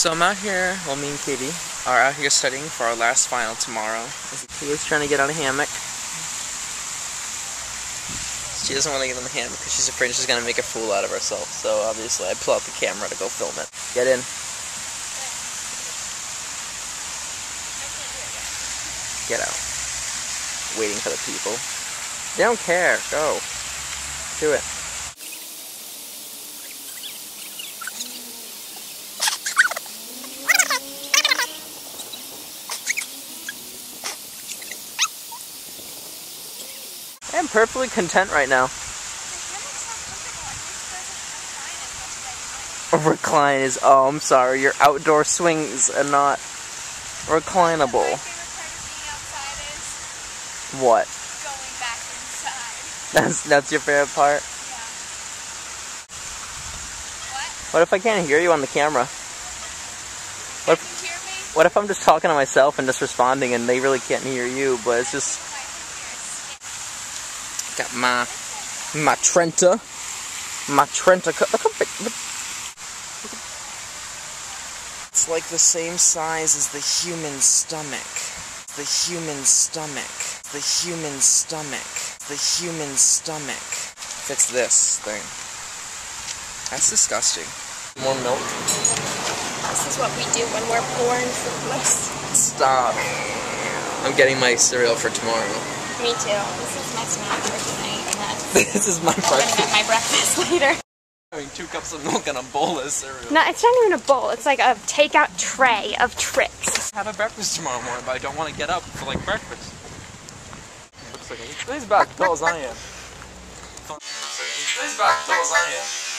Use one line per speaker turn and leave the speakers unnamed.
So I'm out here, well me and Katie are out here studying for our last final tomorrow. Katie's trying to get on a hammock. She doesn't want to get on the hammock because she's afraid she's going to make a fool out of herself. So obviously I pull out the camera to go film it. Get in. Get out. Waiting for the people. They don't care. Go. Do it. I'm perfectly content right now. A Recline is, oh, I'm sorry, your outdoor swings are not reclinable. What? That's that's your favorite part.
What?
What if I can't hear you on the camera? What
Can you hear me?
What if I'm just talking to myself and just responding, and they really can't hear you? But it's just got my my Trenta, my Trenta. co- Look how big. Look. It's like the same size as the human stomach. The human stomach. The human stomach. The human stomach. Fits this thing. That's disgusting. More milk.
This is what we do when we're poor and fruitless.
Stop. I'm getting my cereal for tomorrow.
Me too. This is my for tonight, and then
this is my
I'm
breakfast.
my breakfast later.
Having two cups of milk and a bowl of cereal.
No, it's not even a bowl. It's like a takeout tray of Trix.
Have a breakfast tomorrow morning, but I don't want to get up for like breakfast. Looks like he's back tall as I am. He's back tall as I am.